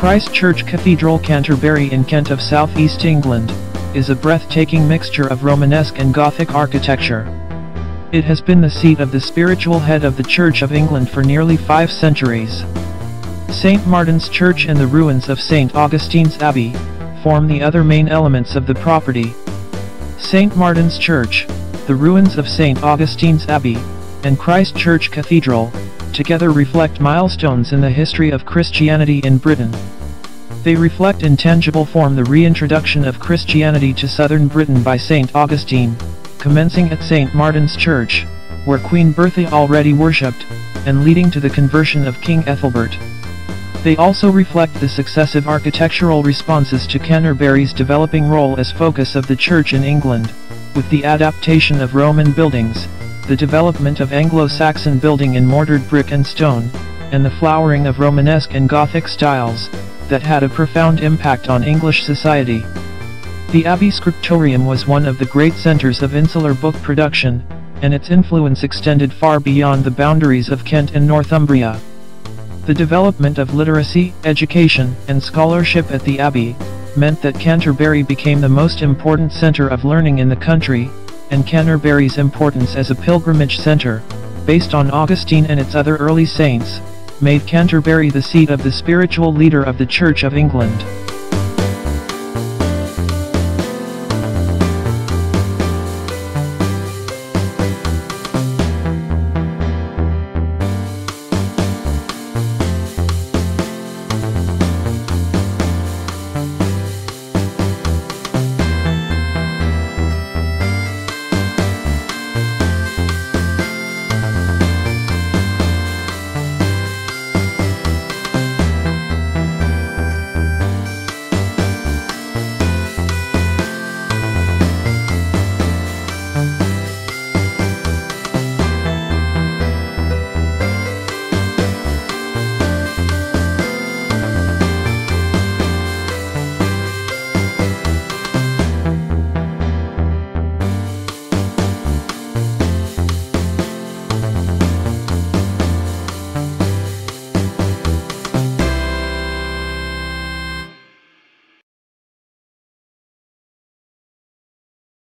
Christ Church Cathedral Canterbury in Kent of southeast England, is a breathtaking mixture of Romanesque and Gothic architecture. It has been the seat of the spiritual head of the Church of England for nearly five centuries. St. Martin's Church and the ruins of St. Augustine's Abbey, form the other main elements of the property. St. Martin's Church, the ruins of St. Augustine's Abbey, and Christ Church Cathedral, together reflect milestones in the history of Christianity in Britain. They reflect in tangible form the reintroduction of Christianity to southern Britain by St. Augustine, commencing at St. Martin's Church, where Queen Bertha already worshipped, and leading to the conversion of King Ethelbert. They also reflect the successive architectural responses to Canterbury's developing role as focus of the Church in England, with the adaptation of Roman buildings, the development of Anglo-Saxon building in mortared brick and stone, and the flowering of Romanesque and Gothic styles, that had a profound impact on English society. The Abbey Scriptorium was one of the great centers of insular book production, and its influence extended far beyond the boundaries of Kent and Northumbria. The development of literacy, education, and scholarship at the Abbey, meant that Canterbury became the most important center of learning in the country, and Canterbury's importance as a pilgrimage center, based on Augustine and its other early saints, made Canterbury the seat of the spiritual leader of the Church of England.